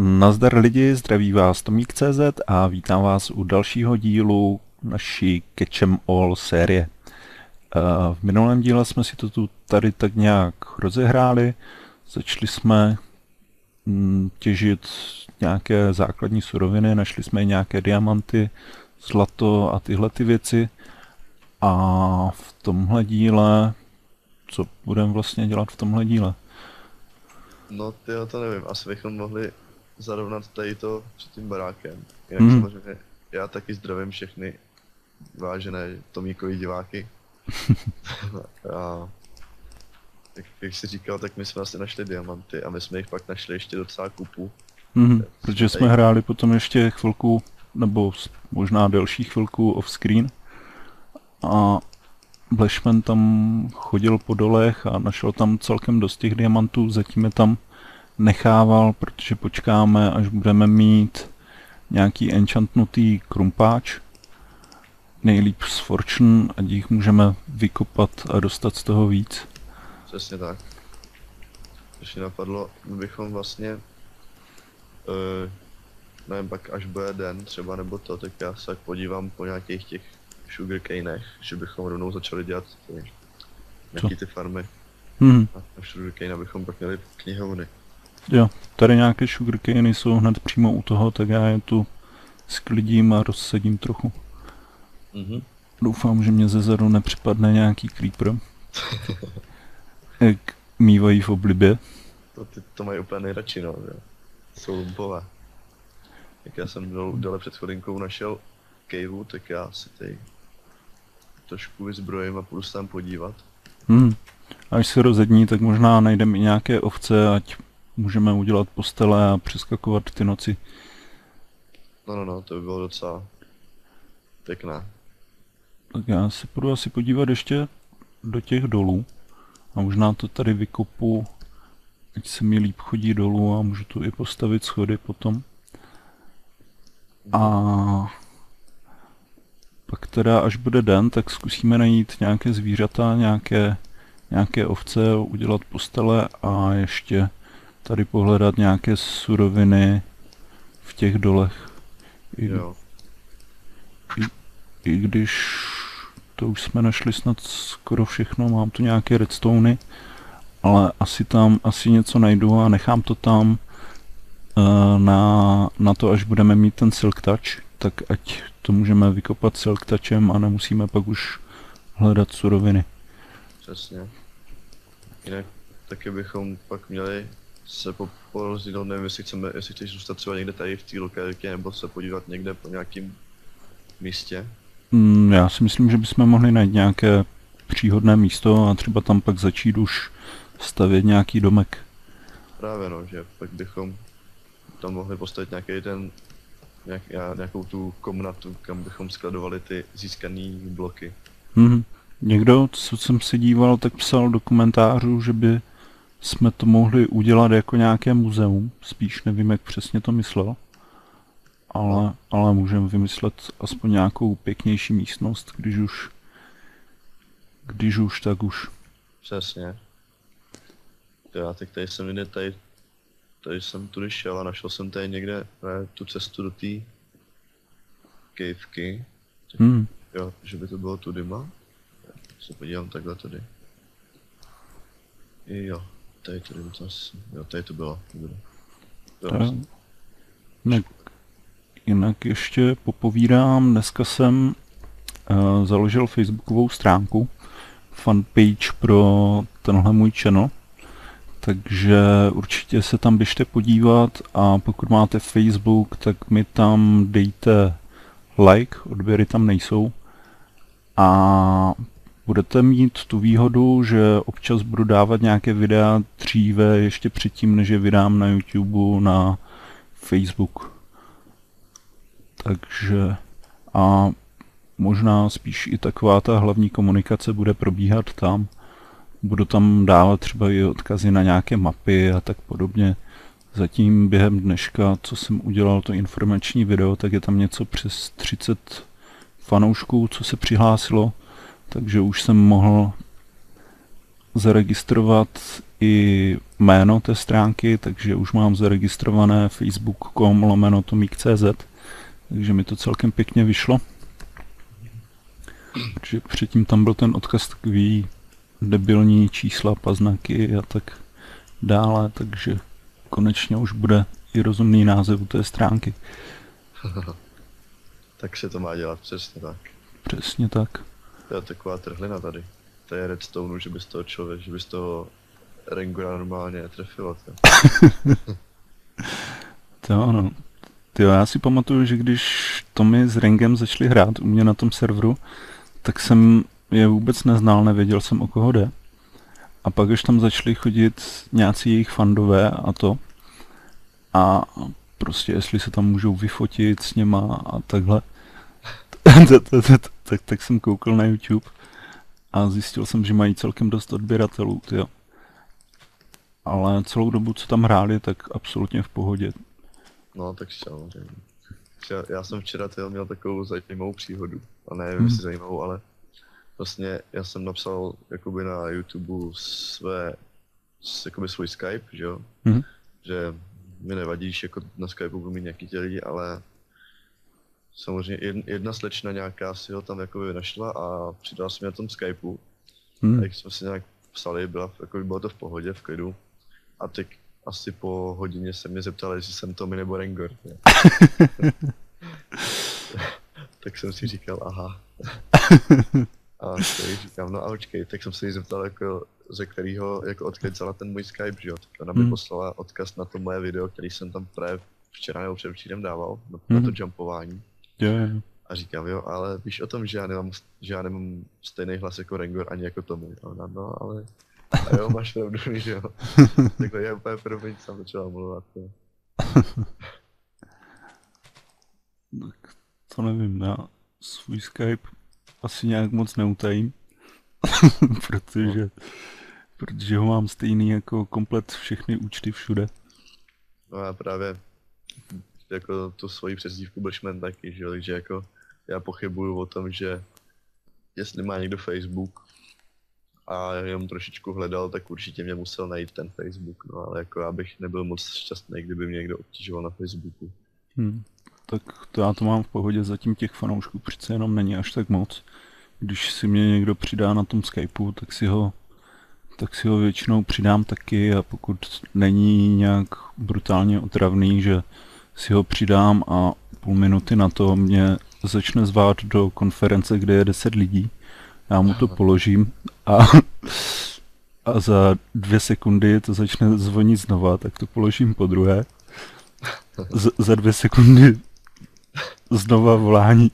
Nazdar lidi, zdraví vás Tomík.cz a vítám vás u dalšího dílu naší Catchem All série. Eh, v minulém díle jsme si to tu tady tak nějak rozehráli, začali jsme mm, těžit nějaké základní suroviny, našli jsme nějaké diamanty, zlato a tyhle ty věci a v tomhle díle, co budeme vlastně dělat v tomhle díle? No, ty to nevím, asi bychom mohli zarovnat tady to před tím barákem. Jinak hmm. samozřejmě já taky zdravím všechny vážené Tomíkovi diváky. a jak, jak jsi říkal, tak my jsme asi našli diamanty a my jsme jich pak našli ještě docela kupu. Mhm, protože jsme hráli potom ještě chvilku, nebo možná delší chvilku off-screen a Blashman tam chodil po dolech a našel tam celkem dost těch diamantů, zatím je tam nechával, protože počkáme, až budeme mít nějaký enchantnutý krumpáč, nejlíp z Fortune, ať jich můžeme vykopat a dostat z toho víc. Přesně tak. Což mi napadlo, my bychom vlastně, uh, nevím, pak až bude den třeba nebo to, tak já se tak podívám po nějakých těch sugarcanech, že bychom rovnou začali dělat ty, nějaký ty farmy Mhm. a sugarcane, abychom pak měli knihovny. Jo, tady nějaké sugarcany jsou hned přímo u toho, tak já je tu sklidím a rozsedím trochu. Mhm. Doufám, že mě ze zadu nepřipadne nějaký creeper. Jak mývají v oblibě. To, ty, to mají úplně nejradši, no, jo. Jsou lumpové. Jak já jsem dole, dole před chodinkou našel caveu, tak já si tady trošku vyzbrojím a půjdu se tam podívat. Hmm. Až se rozední, tak možná najdeme i nějaké ovce, ať můžeme udělat postele a přeskakovat ty noci. No, no, no, to by bylo docela pěkné. Tak já se půjdu asi podívat ještě do těch dolů. A možná to tady vykopu, ať se mi líp chodí dolů a můžu tu i postavit schody potom. A pak teda, až bude den, tak zkusíme najít nějaké zvířata, nějaké, nějaké ovce, udělat postele a ještě tady pohledat nějaké suroviny v těch dolech. I, Jo, i když to už jsme našli snad skoro všechno, mám tu nějaké redstony, ale asi tam, asi něco najdu a nechám to tam eh, na, na to, až budeme mít ten silk touch, tak ať to můžeme vykopat silk touchem a nemusíme pak už hledat suroviny. přesně. Jinak taky bychom pak měli se po, porozdělit, nevím, jestli chceme, jestli chceš zůstat třeba někde tady v té lokalitě, nebo se podívat někde po nějakém místě. Mm, já si myslím, že bychom mohli najít nějaké příhodné místo a třeba tam pak začít už stavět nějaký domek. Právě no, že pak bychom tam mohli postavit nějaký ten, nějak, nějakou tu komnatu, kam bychom skladovali ty získané bloky. Mhm. Někdo, co jsem se díval, tak psal do komentářů, že by jsme to mohli udělat jako nějaké muzeum. Spíš nevím, jak přesně to myslel. Ale, ale můžeme vymyslet aspoň nějakou pěknější místnost, když už, když už, tak už. Přesně. To já teď tady jsem někde tady, tady jsem tudy šel a našel jsem tady někde ne, tu cestu do té cavky. Hmm. Jo, že by to bylo tudyma. Já se podívám takhle tady. Jo, tady to to asi, jo, tady to bylo. Dobré. Jo, Tak. Jinak, jinak ještě popovídám, dneska jsem uh, založil facebookovou stránku, fanpage pro tenhle můj channel, takže určitě se tam běžte podívat a pokud máte Facebook, tak mi tam dejte like, odběry tam nejsou a budete mít tu výhodu, že občas budu dávat nějaké videa dříve, ještě předtím, než je vydám na YouTube, na Facebook. Takže a možná spíš i taková ta hlavní komunikace bude probíhat tam. Budu tam dávat třeba i odkazy na nějaké mapy a tak podobně. Zatím během dneška, co jsem udělal to informační video, tak je tam něco přes 30 fanoušků, co se přihlásilo, takže už jsem mohl zaregistrovat i jméno té stránky, takže už mám zaregistrované facebook.com lomeno tomík.cz, takže mi to celkem pěkně vyšlo. Protože předtím tam byl ten odkaz takový debilní čísla, paznaky a tak dále, takže konečně už bude i rozumný název u té stránky. tak se to má dělat, přesně tak. Přesně tak. To je taková trhlina tady. To je redstone, že bys toho člověk, že bys toho Rengura normálně netrefilo. to ano. Tyjo, já si pamatuju, že když Tommy s Rengem začali hrát u mě na tom serveru, tak jsem je vůbec neznal, nevěděl jsem o koho jde. A pak už tam začali chodit nějací jejich fandové a to. A prostě jestli se tam můžou vyfotit s něma a takhle. tak, tak jsem koukal na YouTube a zjistil jsem, že mají celkem dost odběratelů, tyjo. Ale celou dobu, co tam hráli, tak absolutně v pohodě. No, tak samozřejmě. Já jsem včera tyjo, měl takovou zajímavou příhodu. A nevím, hmm. jestli zajímavou, ale vlastně já jsem napsal jakoby na YouTube své, jakoby svůj Skype, že jo? Hmm. Že mi nevadí, že jako na Skypeu budu mít nějaký ti lidi, ale samozřejmě jedna slečna nějaká si ho tam jakoby našla a přidala se mi na tom Skypeu. Hmm. Tak jsme si nějak psali, byla, jako bylo to v pohodě, v klidu. A teď asi po hodině se mě zeptali, jestli jsem Tommy nebo Rengor. tak jsem si říkal, aha. a teď říkám, no a očkej, tak jsem se jí zeptal, jako, ze kterého, jako odkud vzala ten můj Skype, že jo. Tak ona mi hmm. poslala odkaz na to moje video, který jsem tam právě včera nebo předevčírem dával, na, hmm. na to jumpování. Jo, jo. A říkám, jo, ale víš o tom, že já nemám, že já nemám stejný hlas jako Rengor ani jako Tommy. A ona, no, ale a jo, máš pravdu, že jo. Takhle je úplně první, jsem začal mluvat. Jo. tak to nevím, já svůj Skype asi nějak moc neutajím, protože, no. protože ho mám stejný jako komplet všechny účty všude. No já právě jako tu svoji přezdívku Bushman taky, že jo, takže jako já pochybuju o tom, že jestli má někdo Facebook a jenom trošičku hledal, tak určitě mě musel najít ten Facebook, no ale jako já bych nebyl moc šťastný, kdyby mě někdo obtěžoval na Facebooku. Hmm. Tak to já to mám v pohodě, zatím těch fanoušků přece jenom není až tak moc. Když si mě někdo přidá na tom Skypeu, tak si ho tak si ho většinou přidám taky a pokud není nějak brutálně otravný, že si ho přidám a půl minuty na to mě začne zvát do konference, kde je 10 lidí. Já mu to položím a, a za dvě sekundy to začne zvonit znova, tak to položím po druhé. Z, za dvě sekundy znova volání,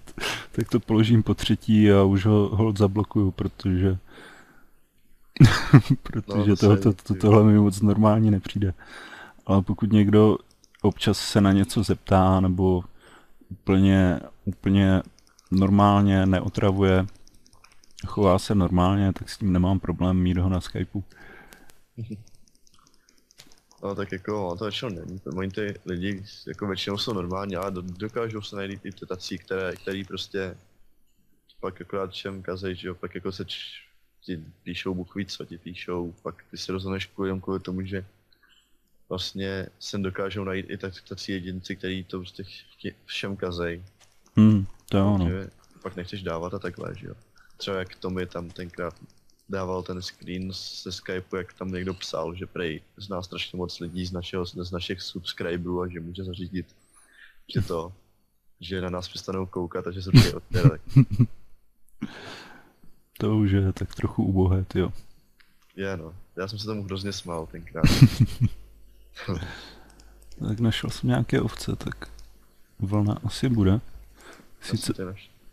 tak to položím po třetí a už ho hold zablokuju, protože protože no, to, to, to, tohle mi moc normálně nepřijde. Ale pokud někdo občas se na něco zeptá nebo úplně, úplně normálně neotravuje, chová se normálně, tak s tím nemám problém mít ho na Skypeu. No tak jako, no, to většinou není. Oni ty lidi jako většinou jsou normální, ale dokážou se najít ty tací, které, který prostě pak akorát čem kazej, že jo, pak jako se č, ti píšou Bůh víc, co ti píšou, pak ty si rozhodneš kvůli, kvůli tomu, že vlastně se dokážou najít i tak, tací jedinci, kteří to prostě všem kazej. Hmm, to je ono. Pak nechceš dávat a takhle, že jo. Třeba jak Tommy tam tenkrát dával ten screen ze Skypeu, jak tam někdo psal, že prej zná strašně moc lidí z, našeho, z našich subscriberů a že může zařídit, že to, že na nás přestanou koukat a že se to odpěle. To už je tak trochu ubohé, jo. Je no, já jsem se tomu hrozně smál tenkrát. tak našel jsem nějaké ovce, tak vlna asi bude. Sice,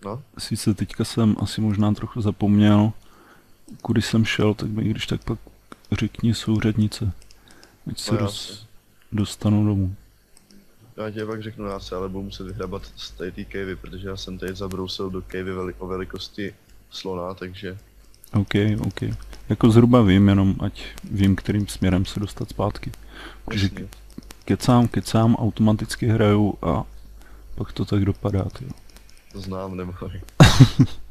no? sice teďka jsem asi možná trochu zapomněl, kudy jsem šel, tak mi když tak pak řekni souřadnice. Ať se no, dost, dostanu domů. Já ti pak řeknu, já se ale budu muset vyhrabat z té cavey, protože já jsem tady zabrousil do cavey veli- o velikosti slona, takže... OK, OK. Jako zhruba vím, jenom ať vím, kterým směrem se dostat zpátky. Protože kecám, kecám, automaticky hraju a pak to tak dopadá, ty. To znám, neboj.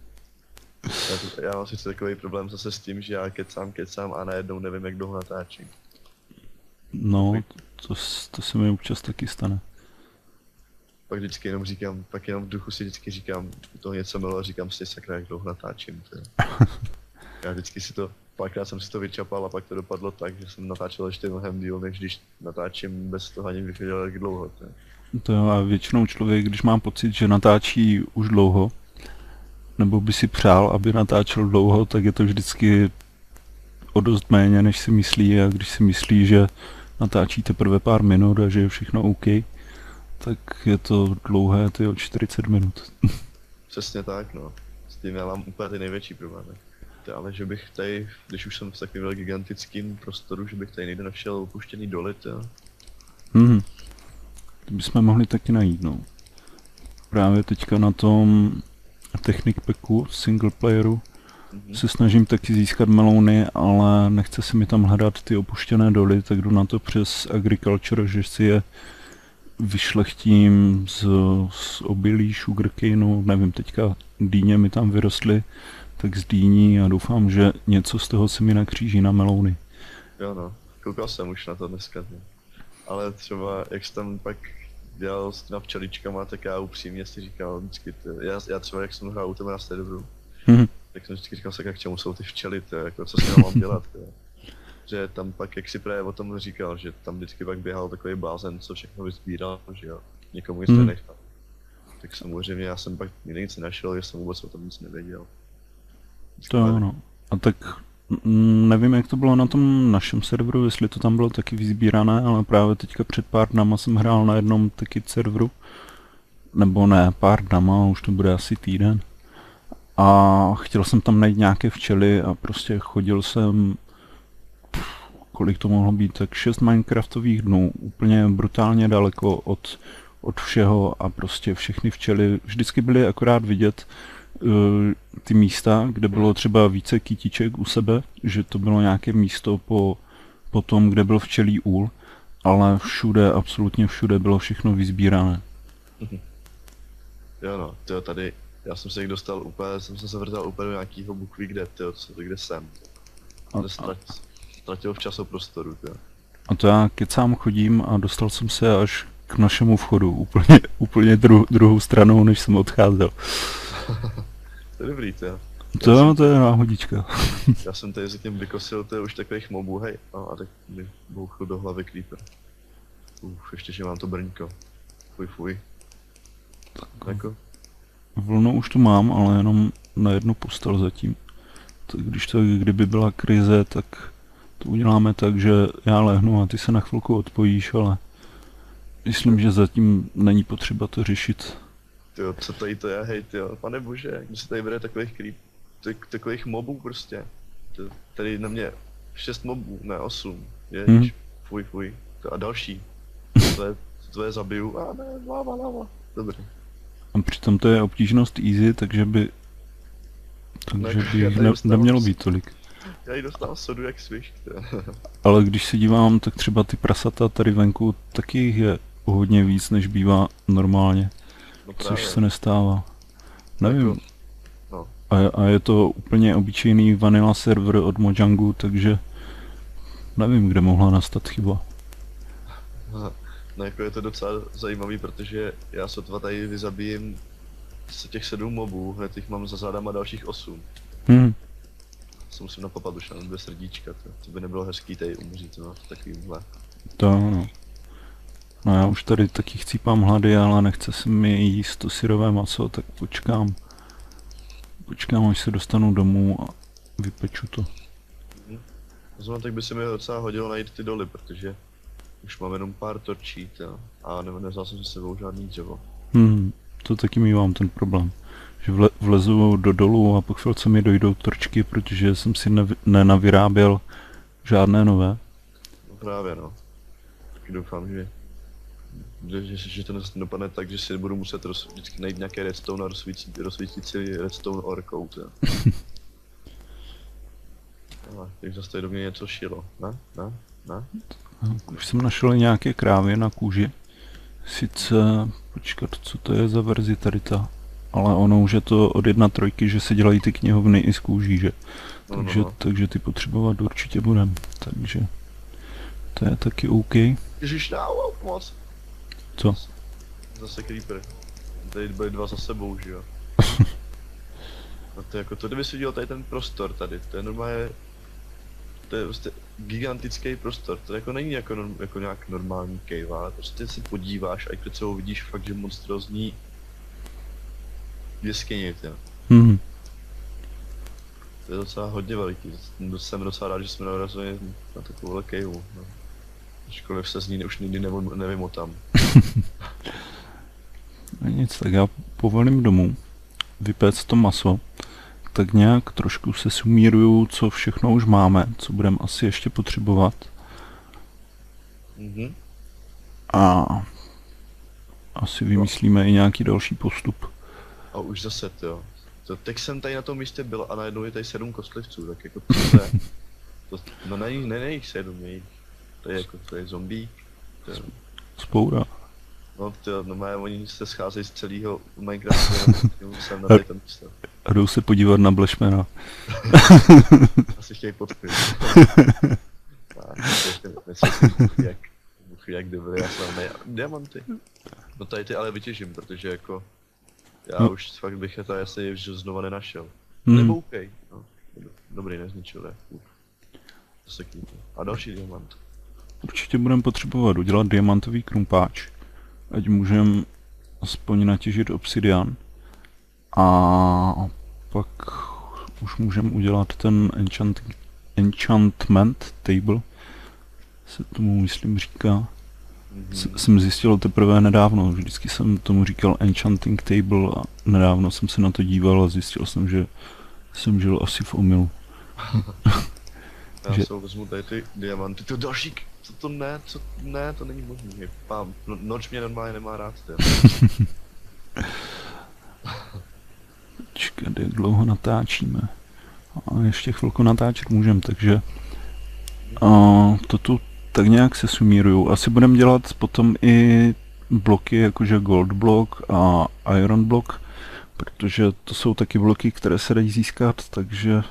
Já, to, já mám sice takový problém zase s tím, že já kecám, kecám a najednou nevím, jak dlouho natáčím. No, to, to se mi občas taky stane. Pak vždycky jenom říkám, pak jenom v duchu si vždycky říkám, to něco milo a říkám si sakra, jak dlouho natáčím. Já vždycky si to, párkrát jsem si to vyčapal a pak to dopadlo tak, že jsem natáčel ještě mnohem díl, než když natáčím bez toho ani bych věděl, jak dlouho. To je. To jo, a většinou člověk, když má pocit, že natáčí už dlouho, nebo by si přál, aby natáčel dlouho, tak je to vždycky o dost méně, než si myslí a když si myslí, že natáčí teprve pár minut a že je všechno OK, tak je to dlouhé, ty o 40 minut. Přesně tak, no. S tím já mám úplně ty největší problémy. Ale že bych tady, když už jsem v takovém gigantickém prostoru, že bych tady někde našel opuštěný doly, to Mhm. To bychom mohli taky najít, no. Právě teďka na tom Technic Packu, single playeru, mhm. se snažím taky získat melouny, ale nechce se mi tam hledat ty opuštěné doly, tak jdu na to přes Agriculture, že si je vyšlechtím z, z obilí, sugarcaneu, nevím, teďka dýně mi tam vyrostly, tak z dýní a doufám, že něco z toho se mi nakříží na melouny. Jo no, koukal jsem už na to dneska. No. Ale třeba, jak jsi tam pak dělal s těma včeličkama, tak já upřímně si říkal vždycky, ty, já, já třeba jak jsem hrál u tebe na Stedobru, Mhm. tak jsem vždycky říkal, sakra, k čemu jsou ty včely, ty, jako, co s nimi mám dělat, ty. Že tam pak, jak si právě o tom říkal, že tam vždycky pak běhal takový blázen, co všechno vyzbíral, že jo, nikomu nic Hmm. nenechal. Tak samozřejmě já jsem pak nikdy nic nenašel, že jsem vůbec o tom nic nevěděl. To jo, no. A tak mm, nevím, jak to bylo na tom našem serveru, jestli to tam bylo taky vyzbírané, ale právě teďka před pár dnama jsem hrál na jednom taky serveru. Nebo ne, pár dnama, už to bude asi týden. A chtěl jsem tam najít nějaké včely a prostě chodil jsem, kolik to mohlo být, tak šest Minecraftových dnů, úplně brutálně daleko od, od všeho a prostě všechny včely vždycky byly akorát vidět ty místa, kde bylo třeba více kytiček u sebe, že to bylo nějaké místo po, po tom, kde byl včelí úl, ale všude, absolutně všude bylo všechno vyzbírané. Jo no, tyjo, tady, já jsem se jich dostal úplně, jsem se vrtal úplně do nějakýho bukví kde, tyjo, co kde jsem. A, ztrat, ztratil v časoprostoru, tyjo. a to já kecám chodím a dostal jsem se až k našemu vchodu, úplně, úplně dru, druhou stranou, než jsem odcházel. To je dobrý, tyjo. To, jo, to je náhodička. Já jsem tady zatím vykosil, tyjo, už takových mobů, hej, no, a tak mi bouchl do hlavy creeper. Uf, ještě, že mám to brňko. Fuj, fuj. Jako, Vlnu už tu mám, ale jenom na jednu postel zatím. Tak když to kdyby byla krize, tak to uděláme tak, že já lehnu a ty se na chvilku odpojíš, ale myslím, že zatím není potřeba to řešit. Tyjo, co tady to je, hej, tyjo, pane bože, když se tady bere takových creep, tak, takových mobů prostě. Tady na mě šest mobů, ne osm, je, hmm. fuj, fuj. To a další. To je, to je zabiju, a ne, lava, lava. Dobrý. A přitom to je obtížnost easy, takže by takže Ne, by ne, nemělo být tolik. Já jí dostal sodu jak svišť. Ale když se dívám, tak třeba ty prasata tady venku, taky je hodně víc, než bývá normálně, No což se nestává. Nevím. Jako, no. A, je- a je to úplně obyčejný vanilla server od Mojangu, takže nevím, kde mohla nastat chyba. No jako je to docela zajímavý, protože já sotva tady vyzabijím z těch sedm mobů, hned jich mám za zádama dalších osm. Hm, Se musím napapat už na dvě srdíčka, to, to by nebylo hezký tady umřít, no, takovýmhle. to ano. No já už tady taky chcípám hlady, ale nechce se mi jíst to syrové maso, tak počkám. Počkám, až se dostanu domů a vypeču to. Zrovna tak by se mi docela hodilo najít ty doly, protože už mám jenom pár torčí, jo. A ne, nevzal jsem si sebou žádný dřevo. Hm, to taky mývám ten problém. Že vle, vlezu do dolů a po chvilce mi dojdou torčky, protože jsem si nev, nenavyráběl žádné nové. No právě no. Taky doufám, že, že, že, že to dopadne tak, že si budu muset roz, vždycky najít nějaké redstone a rozsvítit, rozsvítit si redstone orkou. Ale teď zase tady do mě něco šilo, ne? Ne? Ne? Už jsem našel nějaké krávy na kůži. Sice, počkat, co to je za verzi tady ta? ale ono už je to od jedna trojky, že se dělají ty knihovny i z kůží, že? No, Takže, no, no. takže ty potřebovat určitě budem. Takže to je taky OK. Ježiš, na, wow, moc. Co? Zase creeper. Tady byly dva za sebou, že jo. No to je jako to, kdyby si viděl tady ten prostor tady, to je normálně, to je prostě gigantický prostor, to jako není jako, norm, jako nějak normální cave, ale prostě si podíváš a i před sebou vidíš fakt, že monstrozní jeskyni, jo. Mhm. To je docela hodně veliký, jsem docela rád, že jsme narazili na takovou cave, no. Ačkoliv se z ní už nikdy nevym- nevymotám. A nic, tak já povolím domů, vypéct to maso, tak nějak trošku se sumíruju, co všechno už máme, co budeme asi ještě potřebovat. Mhm. A asi vymyslíme i nějaký další postup. A už zase, jo. To, teď jsem tady na tom místě byl a najednou je tady sedm kostlivců, tak jako to je? To, no není, ne, ne jich sedm, je jich. To je jako, to je zombie. To je, Spoura. no to, no má, oni se scházejí z celého Minecraftu, jsem na místo. A jdou se podívat na Blešmena. Asi chtějí myslím, jak, jak dobrý, já ne, diamanty. No tady ty ale vytěžím, protože jako, já No. už fakt bych je tady asi už znova nenašel. Hmm. Nebo OK. No, dob- dobrý, nezničil je. Uf. To se kýtne. A další diamant. Určitě budeme potřebovat udělat diamantový krumpáč, ať můžeme aspoň natěžit obsidian. A pak už můžeme udělat ten enchant, enchantment table, se tomu myslím říká. S, Mhm. jsem zjistil teprve nedávno, vždycky jsem tomu říkal enchanting table a nedávno jsem se na to díval a zjistil jsem, že jsem žil asi v omylu. Já že- že... vezmu tady ty diamanty. To další, co to ne, co, ne, to není možný. Je, pám, no, noč mě normálně nemá rád, ty. Čekat, jak dlouho natáčíme. A ještě chvilku natáčet můžem, takže a, to tu tak nějak se sumíruju. Asi budeme dělat potom i bloky jakože gold block a iron block, protože to jsou taky bloky, které se dají získat, takže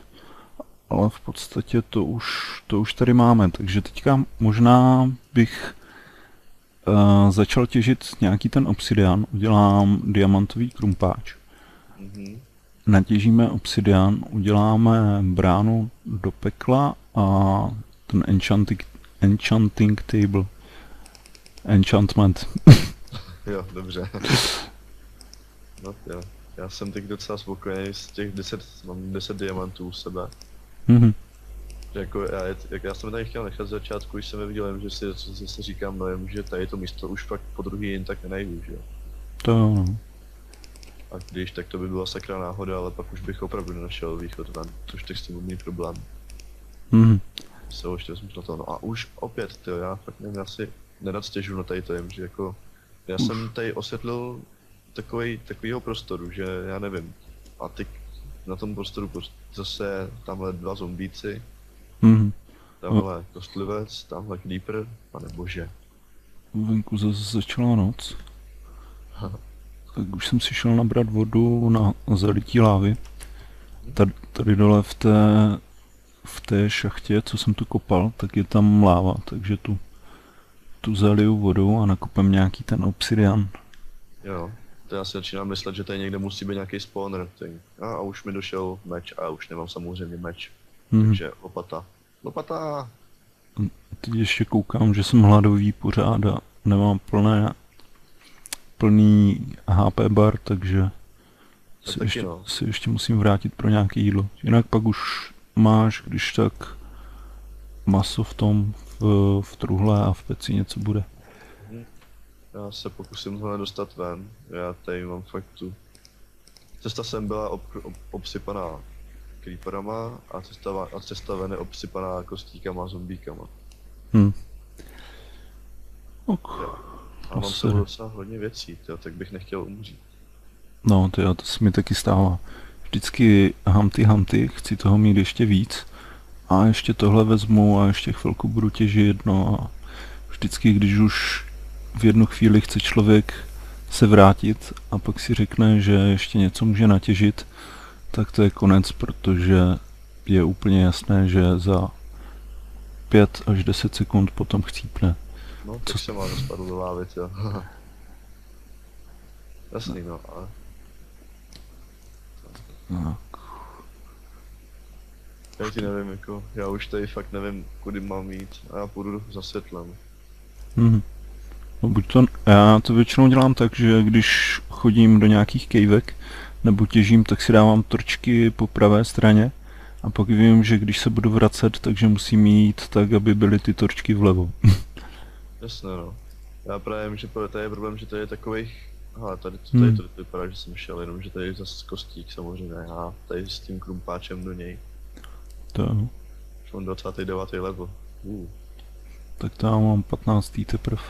ale v podstatě to už, to už tady máme, takže teďka možná bych uh, začal těžit nějaký ten obsidian, udělám diamantový krumpáč Mhm. natěžíme obsidian, uděláme bránu do pekla a ten enchanting, enchanting table. Enchantment. Jo, dobře. No jo. Já jsem teď docela spokojený z těch 10, mám 10 diamantů u sebe. Mhm. Že Jako já, jak já jsem tady chtěl nechat z začátku, když jsem je viděl, že si, si říkám, no jen, že tady to místo už fakt po druhý jen tak nenajdu, že jo. To jo, no. A když, tak to by byla sakra náhoda, ale pak už bych opravdu nenašel východ tam, což teď s tím mít problém. Mhm. Se ještě vezmu na to, no a už opět, ty já fakt nevím, já si nerad stěžu na tady to, jen, že jako, já Už. jsem tady osvětlil takový, takovýho prostoru, že já nevím, a teď na tom prostoru zase tamhle dva zombíci, Mhm. tamhle kostlivec, tamhle creeper, pane bože. Venku zase začala noc. Tak už jsem si šel nabrat vodu na zalití lávy. Tady, tady dole v té, v té šachtě, co jsem tu kopal, tak je tam láva, takže tu, tu zaliju vodou a nakopem nějaký ten obsidian. Jo, to já si začínám myslet, že tady někde musí být nějaký spawner. A, a už mi došel meč a už nemám samozřejmě meč, Mhm. takže lopata. Lopata! Teď ještě koukám, že jsem hladový pořád a nemám plné, plný HP bar, takže si taky ještě, no. si ještě musím vrátit pro nějaké jídlo. Jinak pak už máš, když tak, maso v tom, v, v truhle a v peci něco bude. Já se pokusím tohle dostat ven. Já tady mám fakt tu... Cesta sem byla ob, ob, obsypaná creeperama a cesta, a cesta ven je obsypaná kostíkama a zombíkama. Hm. Ok. A mám Asi. s sebou docela hodně věcí, tyjo, tak bych nechtěl umřít. No, to, jo, to se mi taky stává. Vždycky hamty hamty, chci toho mít ještě víc. A ještě tohle vezmu a ještě chvilku budu těžit, no a vždycky, když už v jednu chvíli chce člověk se vrátit a pak si řekne, že ještě něco může natěžit, tak to je konec, protože je úplně jasné, že za 5 až 10 sekund potom chcípne. No, Co- se má spadl do lávy, jo. Jasný, no, ale Tak. já ti nevím, jako, já už tady fakt nevím, kudy mám jít a já půjdu za světlem. Mhm. No buď to, já to většinou dělám tak, že když chodím do nějakých kejvek nebo těžím, tak si dávám torčky po pravé straně a pak vím, že když se budu vracet, takže musím jít tak, aby byly ty torčky vlevo. Jasné, no. Já právě vím, že tady je problém, že tady je takových... Aha, tady, to- Hmm. tady to vypadá, že jsem šel, jenom že tady je zase kostík samozřejmě, a tady s tím krumpáčem do něj. To, jo. Už mám 29. level. Uh. tak já mám 15. teprve.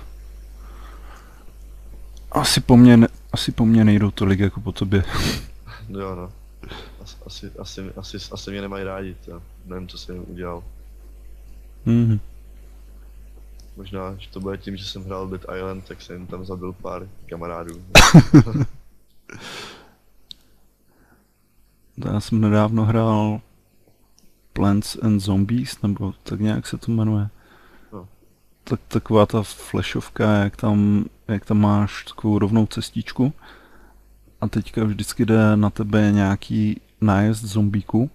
Asi po mně, ne, asi po mně nejdou tolik jako po tobě. No jo, no. As, asi, asi, asi, asi mě nemají rádi, jo. Nevím, co jsem jim udělal. Mhm. Možná, že to bude tím, že jsem hrál Dead Island, tak jsem tam zabil pár kamarádů. To Já jsem nedávno hrál Plants and Zombies, nebo tak nějak se to jmenuje. Tak, taková ta flashovka, jak tam, jak tam máš takovou rovnou cestičku a teďka vždycky jde na tebe nějaký nájezd zombíků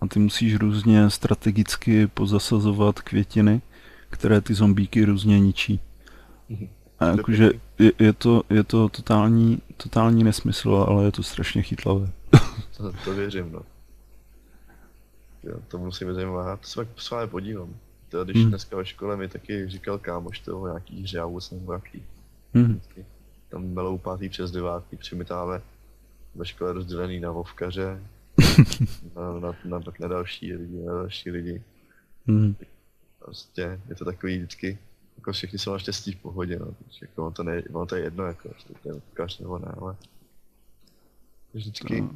a ty musíš různě strategicky pozasazovat květiny, které ty zombíky různě ničí. A jakože je, je, to, je to totální, totální nesmysl, ale je to strašně chytlavé. To, to věřím, no. Jo, to musí být zajímavé. Já to se pak s vámi podívám. To, když Hmm. dneska ve škole mi taky říkal kámoš to o nějaký hře, já vůbec nevím o jaký. Vždycky Tam melou pátý přes devátý, přimytáme ve škole rozdělený na vovkaře, na, na, na, na, další lidi, na další lidi. Mhm. Prostě je to takový vždycky, jako všichni jsou naštěstí v pohodě, no. takže Jako on to, ne, on to je jedno, jako, jestli to je vovkař nebo ne, ale vždycky To-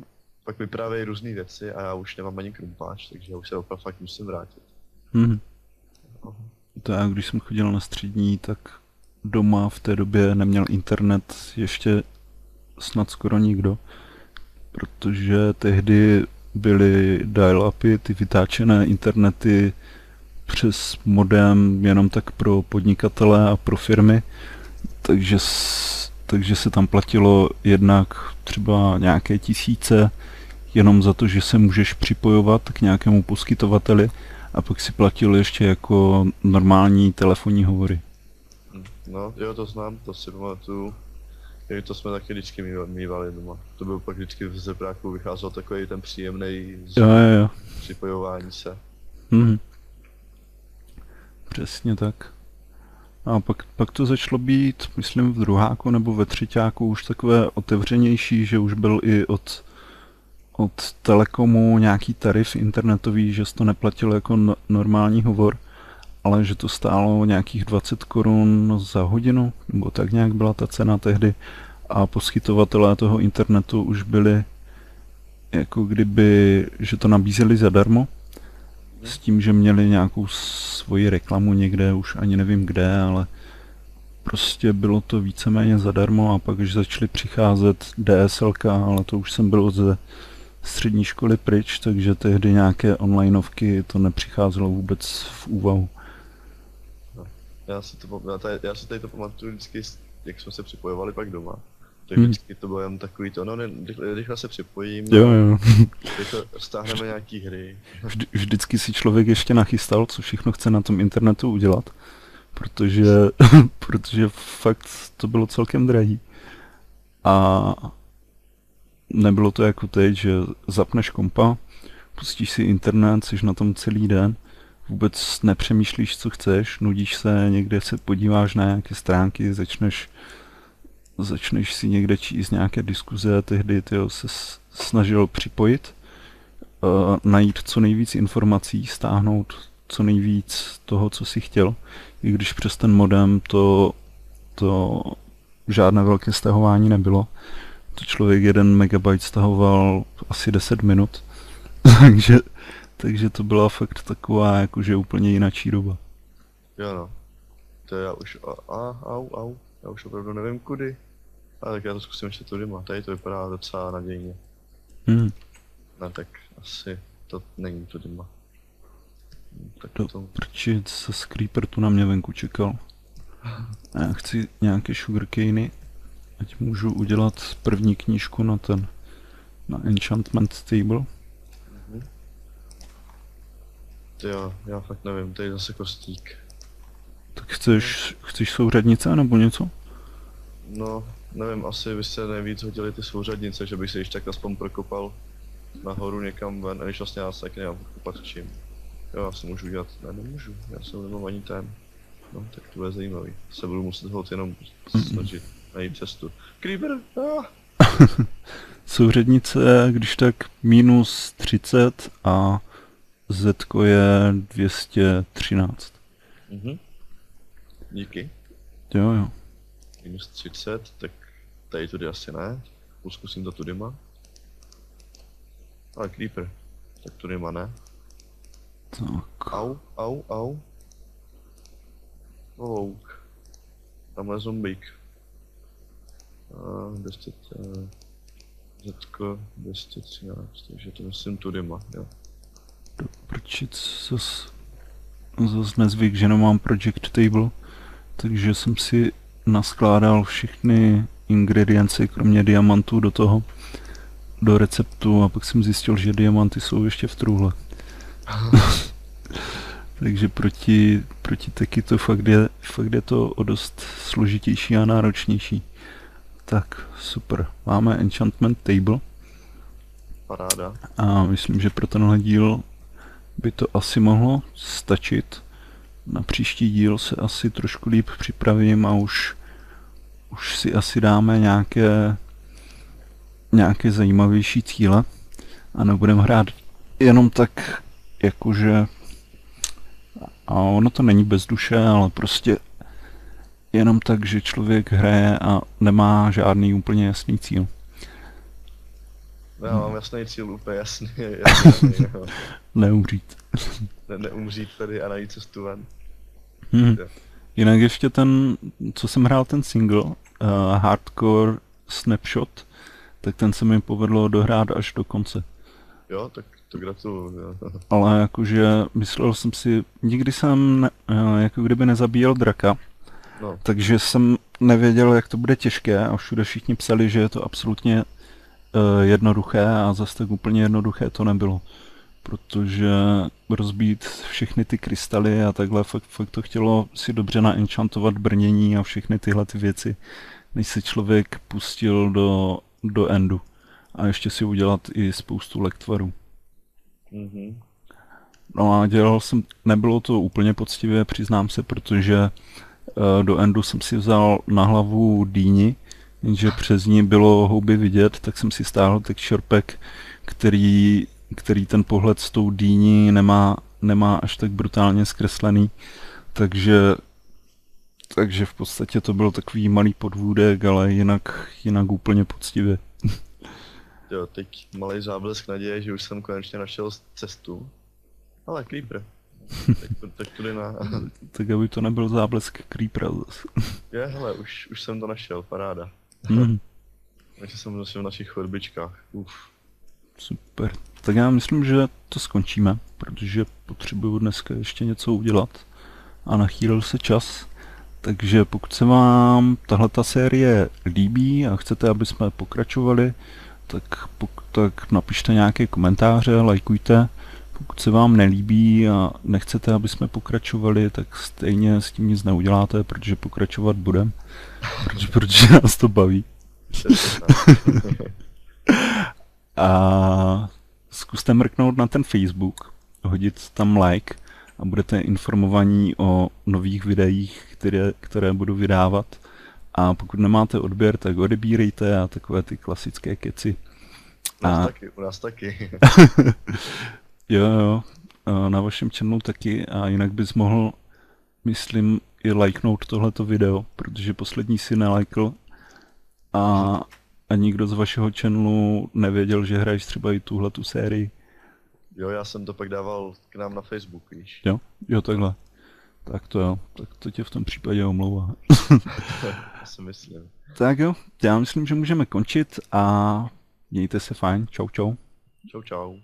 pak vyprávějí různé věci a já už nemám ani krumpáč, takže já už se opravdu fakt musím vrátit. Mhm. To já, když jsem chodil na střední, tak doma v té době neměl internet ještě snad skoro nikdo, protože tehdy byly dial-upy, ty vytáčené internety přes modem jenom tak pro podnikatele a pro firmy, takže, takže se tam platilo jednak třeba nějaké tisíce jenom za to, že se můžeš připojovat k nějakému poskytovateli a pak si platil ještě jako normální telefonní hovory. No, jo, to znám, to si pamatuju. Jo, to jsme taky vždycky mýva- mývali doma. To byl pak vždycky z zebráku vycházel takový ten příjemný Jo, jo, jo. připojování se. Mhm. Přesně tak. A pak, pak to začalo být, myslím, v druháku nebo ve třetíku už takové otevřenější, že už byl i od, od Telekomu nějaký tarif internetový, že to neplatilo jako no, normální hovor, ale že to stálo nějakých 20 korun za hodinu, nebo tak nějak byla ta cena tehdy. A poskytovatelé toho internetu už byli jako kdyby, že to nabízeli zadarmo, s tím, že měli nějakou svoji reklamu někde, už ani nevím kde, ale prostě bylo to víceméně zadarmo a pak, když začaly přicházet DSLK, ale to už jsem byl ze střední školy pryč, takže tehdy nějaké onlineovky to nepřicházelo vůbec v úvahu. Já si, to, já, tady, já si tady to pamatuju vždycky, jak jsme se připojovali pak doma. Tak Hmm. vždycky to bylo jen takový to, no ne, rychle, rychle se připojím, Jo, jo. rychle stáhneme nějaký hry. Vždy, vždycky si člověk ještě nachystal, co všechno chce na tom internetu udělat, protože, protože fakt to bylo celkem drahý. A nebylo to jako teď, že zapneš kompa, pustíš si internet, jsi na tom celý den, vůbec nepřemýšlíš, co chceš, nudíš se, někde se podíváš na nějaké stránky, začneš začneš si někde číst nějaké diskuze, tehdy tyjo, se snažil připojit, uh, najít co nejvíc informací, stáhnout co nejvíc toho, co si chtěl, i když přes ten modem to, to žádné velké stahování nebylo. To člověk jeden megabyte stahoval asi 10 minut, takže, takže to byla fakt taková jakože úplně jináčí doba. Jo no. To já už, a, a, au, au, já už opravdu nevím kudy. A tak já to zkusím ještě tu dima. Tady to vypadá docela nadějně. Hmm. Ne, tak asi to není dima. Hm, Tak Do to... prči, se Creeper tu na mě venku čekal. Já chci nějaké sugarcany, ať můžu udělat první knížku na ten, na enchantment table. Ty jo, já fakt nevím, tady zase kostík. Tak chceš, chceš souřadnice nebo něco? No, nevím, asi byste nejvíc hodili ty souřadnice, že bych se již tak aspoň prokopal nahoru někam ven, a když vlastně já se taky nemám kopat čím. Jo, já si můžu udělat, ne, nemůžu, já jsem nemám ani ten. No, tak to bude zajímavý. Se budu muset ho jenom snažit najít cestu. Creeper! Ah! Souřadnice, když tak minus 30 a Z je 213. Mhm. Díky. Jo, jo. Minus 30, tak tady tudy asi ne. Zkusím to tudyma. Ale Creeper. Tak tudyma ne. Tak. Au, au, au. Louk. Tamhle zombík. A 200, eh, Zetko 213, takže to myslím tudyma, jo. Proč zas, zas nezvyk, že nemám project table, takže jsem si naskládal všechny ingredience, kromě diamantů do toho, do receptu a pak jsem zjistil, že diamanty jsou ještě v trůhle. takže proti, proti taky to fakt je, fakt je to o dost složitější a náročnější. Tak, super. Máme enchantment table Paráda. a myslím, že pro tenhle díl by to asi mohlo stačit. Na příští díl se asi trošku líp připravím a už, už si asi dáme nějaké, nějaké zajímavější cíle a nebudeme hrát jenom tak, jakože a ono to není bez duše, ale prostě jenom tak, že člověk hraje a nemá žádný úplně jasný cíl. Já mám jasný cíl, úplně jasný, jasný jo. Neumřít. Ne, neumřít tady a najít cestu ven. Hmm. Jo. Jinak ještě ten, co jsem hrál ten single, uh, Hardcore Snapshot, tak ten se mi povedlo dohrát až do konce. Jo, tak to gratuluju. Ale jakože myslel jsem si, nikdy jsem ne, uh, jako kdyby nezabíjel draka, No, takže jsem nevěděl, jak to bude těžké a všude všichni psali, že je to absolutně uh, jednoduché a zase tak úplně jednoduché to nebylo. Protože rozbít všechny ty krystaly a takhle fakt, fakt to chtělo si dobře naenchantovat brnění a všechny tyhle ty věci, než se člověk pustil do, do endu. A ještě si udělat i spoustu lektvarů. mhm. No a dělal jsem, nebylo to úplně poctivě, přiznám se, protože eh, do endu jsem si vzal na hlavu dýni, jenže přes ní bylo houby vidět, tak jsem si stáhl texture pack, který, který ten pohled s tou dýní nemá, nemá až tak brutálně zkreslený, takže takže v podstatě to byl takový malý podvůdek, ale jinak, jinak úplně poctivě. Jo, teď malý záblesk naděje, že už jsem konečně našel cestu. Ale Creeper. Tak, tak tudy na... Tak aby to nebyl záblesk Creepera zase. Je, hele, už, už jsem to našel, paráda. Mhm. Takže jsem zase v našich chodbičkách. Uf. Super. Tak já myslím, že to skončíme, protože potřebuju dneska ještě něco udělat a nachýlil se čas. Takže pokud se vám tahle ta série líbí a chcete, aby jsme pokračovali, tak, tak napište nějaké komentáře, lajkujte. Pokud se vám nelíbí a nechcete, aby jsme pokračovali, tak stejně s tím nic neuděláte, protože pokračovat budeme, protože, protože nás to baví. A zkuste mrknout na ten Facebook, hodit tam like a budete informovaní o nových videích, které, které budu vydávat. A pokud nemáte odběr, tak odebírejte a takové ty klasické keci. U nás A- taky, u nás taky. Jo, jo, na vašem channelu taky a jinak bys mohl, myslím, i lajknout tohleto video, protože poslední si nelajkl a, a nikdo z vašeho channelu nevěděl, že hraješ třeba i tuhle tu sérii. Jo, já jsem to pak dával k nám na Facebook, víš. Jo, jo takhle. Tak to jo, tak to tě v tom případě omlouvá. Já si myslím. Tak jo, já myslím, že můžeme končit a mějte se fajn. Čau, čau. Čau čau.